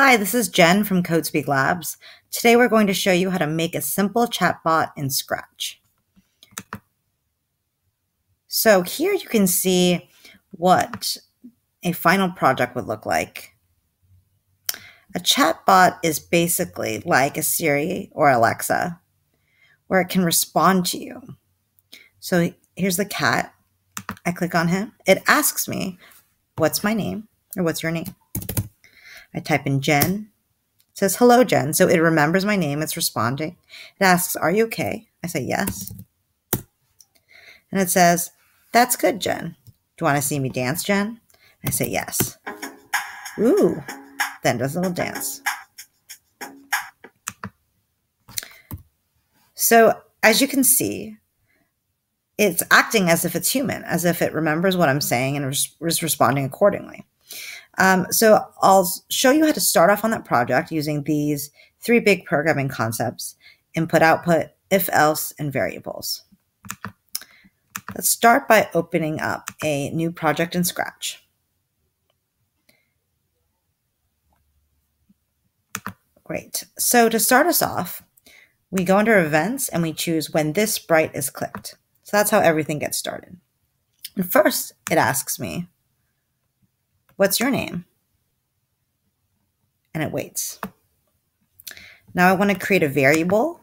Hi, this is Jen from CodeSpeak Labs. Today we're going to show you how to make a simple chatbot in Scratch. So here you can see what a final project would look like. A chatbot is basically like a Siri or Alexa, where it can respond to you. So here's the cat. I click on him. It asks me, what's my name or what's your name? I type in Jen. It says, hello, Jen. So it remembers my name. It's responding. It asks, are you okay? I say, yes. And it says, that's good, Jen. Do you want to see me dance, Jen? I say, yes. Ooh. Then does a little dance. So as you can see, it's acting as if it's human, as if it remembers what I'm saying and is responding accordingly. Um, so I'll show you how to start off on that project using these three big programming concepts, input, output, if else, and variables. Let's start by opening up a new project in Scratch. Great. So to start us off, we go under events and we choose when this sprite is clicked. So that's how everything gets started. And first it asks me, What's your name? And it waits. Now I want to create a variable.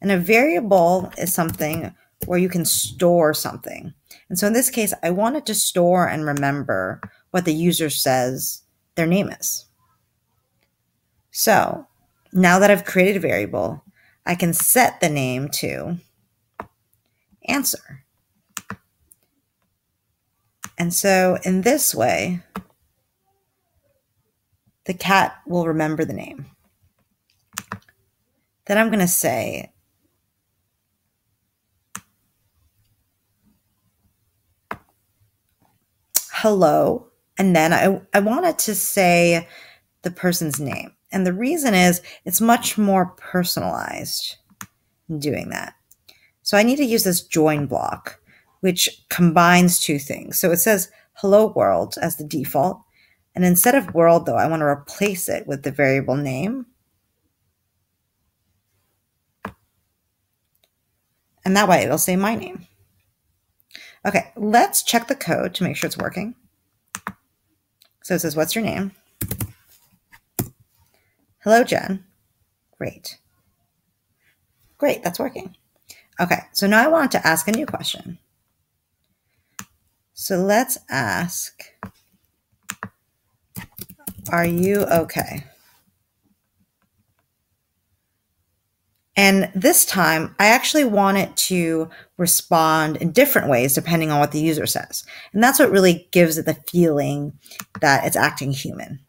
And a variable is something where you can store something. And so in this case, I wanted to store and remember what the user says their name is. So now that I've created a variable, I can set the name to answer. And so in this way, the cat will remember the name. Then I'm going to say, hello. And then I, I wanted to say the person's name. And the reason is it's much more personalized in doing that. So I need to use this join block which combines two things. So it says hello world as the default. And instead of world, though, I want to replace it with the variable name. And that way it'll say my name. Okay, let's check the code to make sure it's working. So it says, what's your name? Hello, Jen. Great. Great, that's working. Okay, so now I want to ask a new question. So let's ask Are you okay? And this time, I actually want it to respond in different ways depending on what the user says. And that's what really gives it the feeling that it's acting human.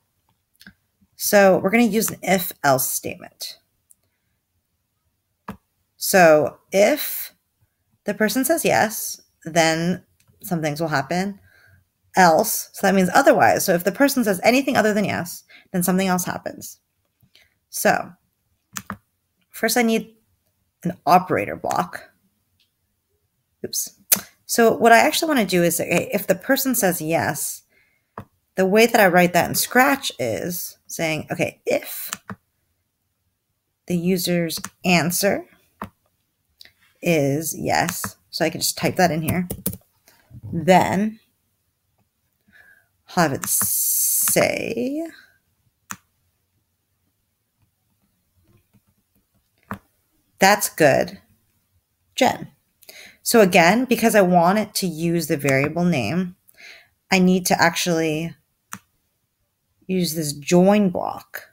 So we're going to use an if else statement. So if the person says yes, then some things will happen. Else, so that means otherwise. So if the person says anything other than yes, then something else happens. So first I need an operator block. Oops. So what I actually want to do is okay, if the person says yes, the way that I write that in Scratch is saying, okay, if the user's answer is yes, so I can just type that in here then have it say that's good, Jen. So again, because I want it to use the variable name, I need to actually use this join block.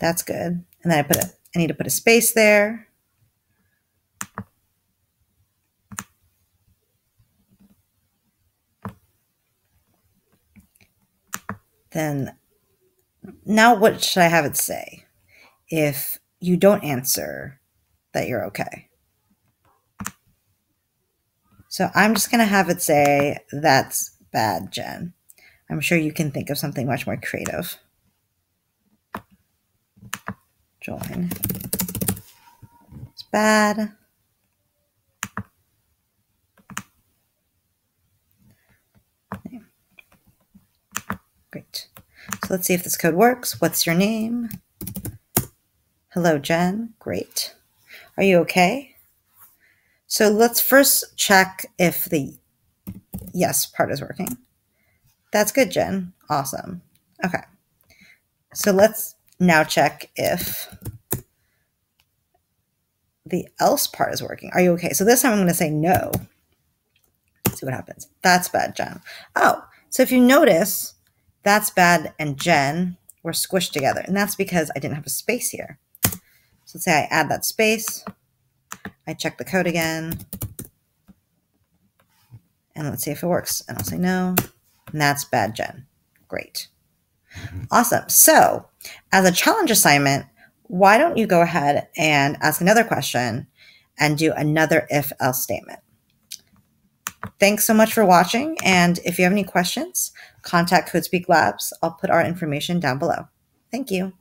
That's good. And then I put a, I need to put a space there. Then now what should I have it say if you don't answer that you're okay? So I'm just going to have it say, that's bad, Jen. I'm sure you can think of something much more creative. Join. It's bad. Great. So let's see if this code works. What's your name? Hello, Jen. Great. Are you okay? So let's first check if the yes part is working. That's good, Jen. Awesome. Okay. So let's now check if the else part is working. Are you okay? So this time I'm going to say no. Let's see what happens. That's bad, Jen. Oh, so if you notice, that's bad and Jen were squished together. And that's because I didn't have a space here. So let's say I add that space. I check the code again. And let's see if it works. And I'll say no. And that's bad, Jen. Great. Mm-hmm. Awesome. So as a challenge assignment, why don't you go ahead and ask another question and do another if else statement? Thanks so much for watching. And if you have any questions, contact CodeSpeak Labs. I'll put our information down below. Thank you.